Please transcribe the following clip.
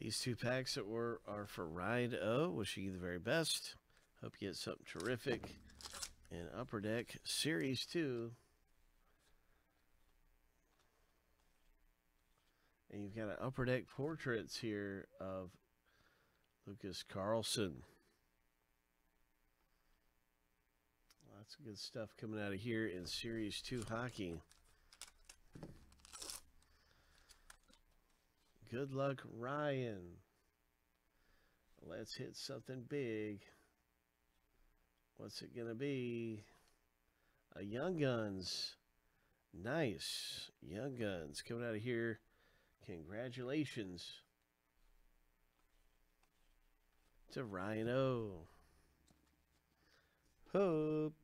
These two packs that were are for Ryan O. Wishing you the very best. Hope you get something terrific in Upper Deck Series 2. And you've got an Upper Deck portraits here of Lucas Carlsson. Lots of good stuff coming out of here in Series 2 hockey. Good luck, Ryan. Let's hit something big. What's it going to be? A Young Guns. Nice. Young Guns coming out of here. Congratulations to Ryan O. Hope.